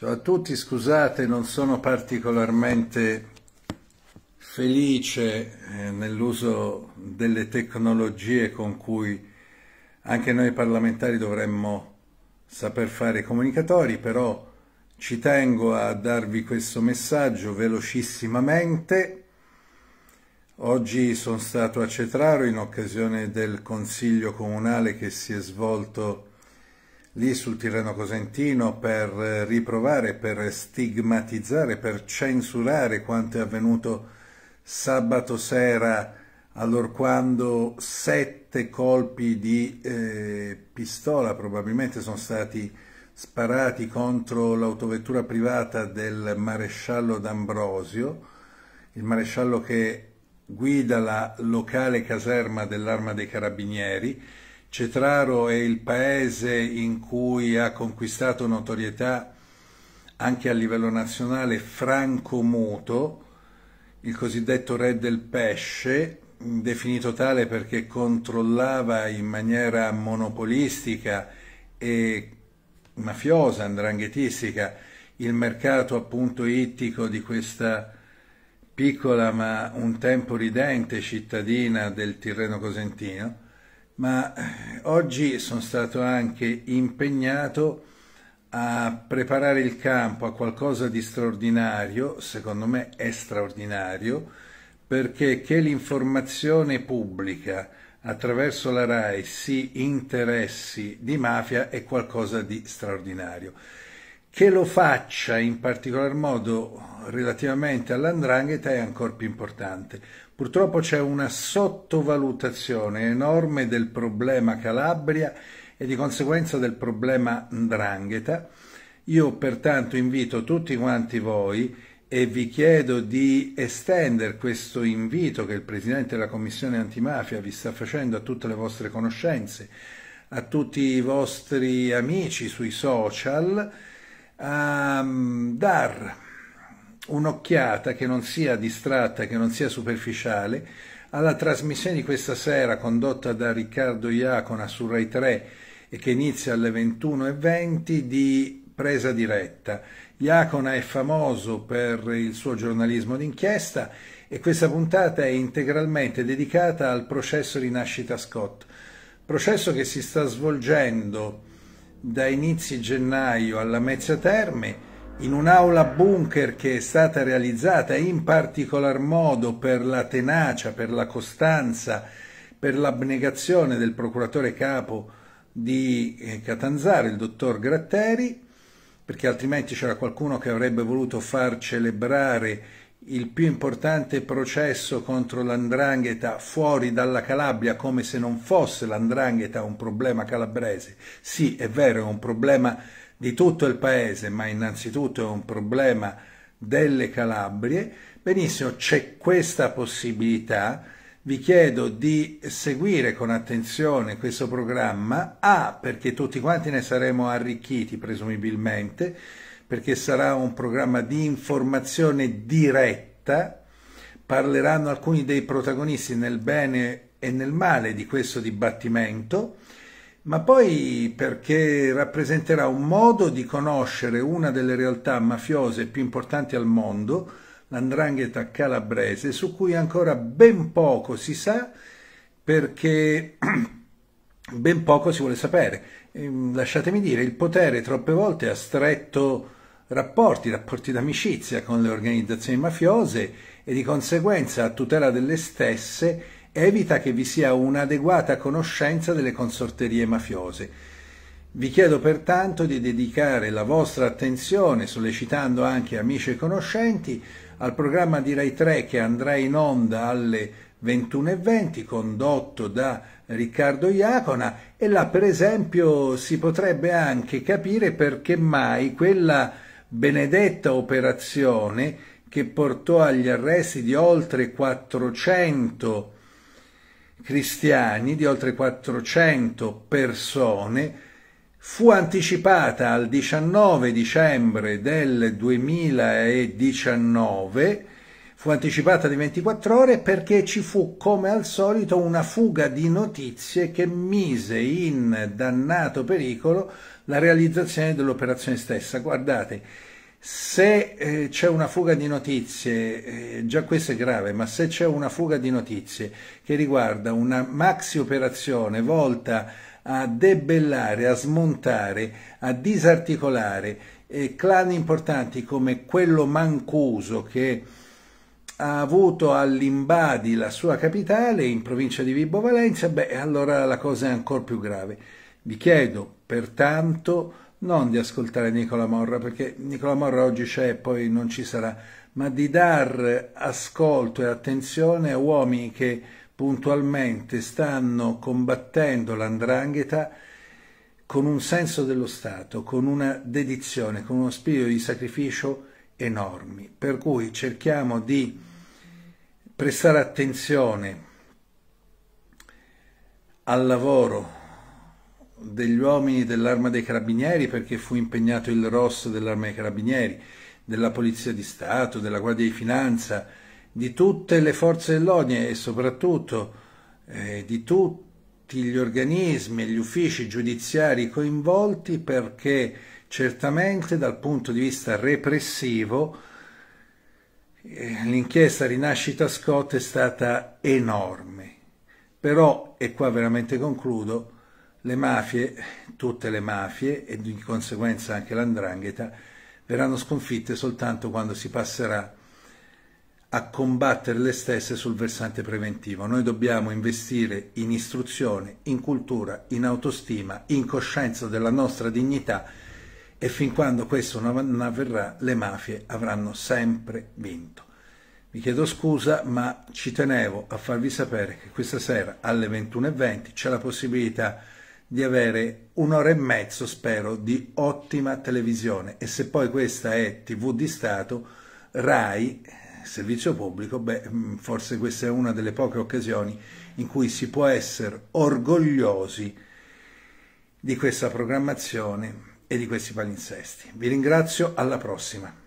Ciao a tutti, scusate, non sono particolarmente felice eh, nell'uso delle tecnologie con cui anche noi parlamentari dovremmo saper fare i comunicatori, però ci tengo a darvi questo messaggio velocissimamente. Oggi sono stato a Cetraro in occasione del Consiglio Comunale che si è svolto lì sul Tirreno Cosentino per riprovare, per stigmatizzare, per censurare quanto è avvenuto sabato sera allorquando sette colpi di eh, pistola probabilmente sono stati sparati contro l'autovettura privata del maresciallo D'Ambrosio, il maresciallo che guida la locale caserma dell'Arma dei Carabinieri, Cetraro è il paese in cui ha conquistato notorietà anche a livello nazionale Franco Muto, il cosiddetto re del pesce, definito tale perché controllava in maniera monopolistica e mafiosa, andranghetistica, il mercato appunto ittico di questa piccola ma un tempo ridente cittadina del Tirreno Cosentino ma eh, oggi sono stato anche impegnato a preparare il campo a qualcosa di straordinario, secondo me è straordinario, perché che l'informazione pubblica attraverso la RAI si interessi di mafia è qualcosa di straordinario. Che lo faccia in particolar modo relativamente all'andrangheta è ancora più importante. Purtroppo c'è una sottovalutazione enorme del problema Calabria e di conseguenza del problema andrangheta. Io pertanto invito tutti quanti voi e vi chiedo di estendere questo invito che il Presidente della Commissione antimafia vi sta facendo a tutte le vostre conoscenze, a tutti i vostri amici sui social, a um, dar un'occhiata che non sia distratta, che non sia superficiale, alla trasmissione di questa sera condotta da Riccardo Iacona su Rai 3 e che inizia alle 21.20 di presa diretta. Iacona è famoso per il suo giornalismo d'inchiesta e questa puntata è integralmente dedicata al processo di nascita Scott, processo che si sta svolgendo da inizi gennaio alla Mezza Terme in un'aula bunker che è stata realizzata in particolar modo per la tenacia, per la costanza, per l'abnegazione del procuratore capo di eh, Catanzaro, il dottor Gratteri, perché altrimenti c'era qualcuno che avrebbe voluto far celebrare il più importante processo contro l'andrangheta fuori dalla Calabria come se non fosse l'andrangheta un problema calabrese. Sì, è vero, è un problema di tutto il paese, ma innanzitutto è un problema delle Calabrie. Benissimo, c'è questa possibilità. Vi chiedo di seguire con attenzione questo programma, A, perché tutti quanti ne saremo arricchiti presumibilmente, perché sarà un programma di informazione diretta, parleranno alcuni dei protagonisti nel bene e nel male di questo dibattimento, ma poi perché rappresenterà un modo di conoscere una delle realtà mafiose più importanti al mondo, l'andrangheta calabrese, su cui ancora ben poco si sa perché ben poco si vuole sapere. Ehm, lasciatemi dire, il potere troppe volte ha stretto rapporti, rapporti d'amicizia con le organizzazioni mafiose e di conseguenza a tutela delle stesse evita che vi sia un'adeguata conoscenza delle consorterie mafiose. Vi chiedo pertanto di dedicare la vostra attenzione, sollecitando anche amici e conoscenti, al programma di Rai 3 che andrà in onda alle 21.20 condotto da Riccardo Iacona e là per esempio si potrebbe anche capire perché mai quella benedetta operazione che portò agli arresti di oltre 400 cristiani, di oltre 400 persone, fu anticipata al 19 dicembre del 2019, fu anticipata di 24 ore perché ci fu come al solito una fuga di notizie che mise in dannato pericolo la realizzazione dell'operazione stessa. Guardate, se eh, c'è una fuga di notizie, eh, già questo è grave, ma se c'è una fuga di notizie che riguarda una maxi operazione volta a debellare, a smontare, a disarticolare eh, clan importanti come quello Mancuso che ha avuto all'Imbadi la sua capitale in provincia di Vibo Valencia, beh, allora la cosa è ancora più grave. Vi chiedo pertanto non di ascoltare Nicola Morra, perché Nicola Morra oggi c'è e poi non ci sarà, ma di dar ascolto e attenzione a uomini che puntualmente stanno combattendo l'andrangheta con un senso dello Stato, con una dedizione, con uno spirito di sacrificio enormi. Per cui cerchiamo di prestare attenzione al lavoro degli uomini dell'arma dei carabinieri perché fu impegnato il rosso dell'arma dei carabinieri, della Polizia di Stato, della Guardia di Finanza, di tutte le forze dell'ONU e soprattutto eh, di tutti gli organismi e gli uffici giudiziari coinvolti perché certamente dal punto di vista repressivo l'inchiesta Rinascita Scott è stata enorme, però, e qua veramente concludo, le mafie, tutte le mafie e di conseguenza anche l'andrangheta, verranno sconfitte soltanto quando si passerà a combattere le stesse sul versante preventivo. Noi dobbiamo investire in istruzione, in cultura, in autostima, in coscienza della nostra dignità e fin quando questo non avverrà le mafie avranno sempre vinto. Vi chiedo scusa, ma ci tenevo a farvi sapere che questa sera alle 21.20 c'è la possibilità di avere un'ora e mezzo, spero, di ottima televisione e se poi questa è TV di Stato, RAI, servizio pubblico, beh, mm, forse questa è una delle poche occasioni in cui si può essere orgogliosi di questa programmazione e di questi palinsesti. Vi ringrazio, alla prossima.